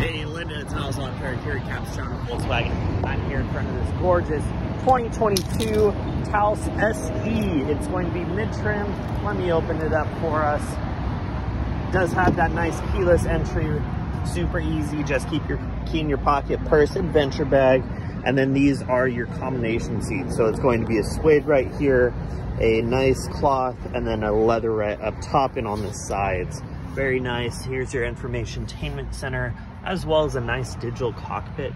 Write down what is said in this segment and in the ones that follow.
Hey, Linda, it's How's on at Capistrano Volkswagen. I'm here in front of this gorgeous 2022 Taos SE. It's going to be mid-trim. Let me open it up for us. It does have that nice keyless entry, super easy. Just keep your key in your pocket, purse, adventure bag, and then these are your combination seats. So it's going to be a suede right here, a nice cloth, and then a leatherette up top and on the sides. Very nice. Here's your informationtainment center, as well as a nice digital cockpit.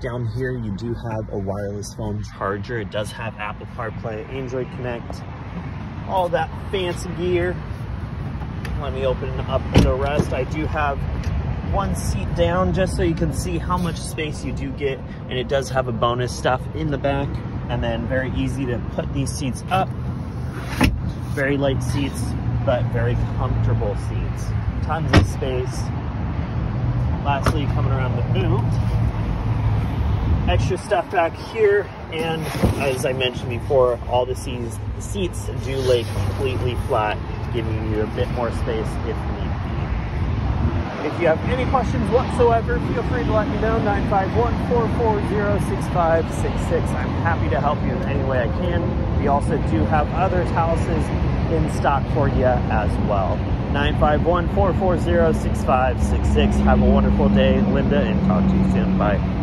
Down here, you do have a wireless phone charger. It does have Apple CarPlay, Android Connect, all that fancy gear. Let me open up the rest. I do have one seat down just so you can see how much space you do get. And it does have a bonus stuff in the back. And then very easy to put these seats up. Very light seats, but very comfortable seats. Tons of space. Lastly, coming around the boot, extra stuff back here, and as I mentioned before, all the seats, seats do lay completely flat, giving you a bit more space if need be. If you have any questions whatsoever, feel free to let me know, 951-440-6566. I'm happy to help you in any way I can. We also do have other houses in stock for you as well. 951 440 6566. Have a wonderful day, Linda, and talk to you soon. Bye.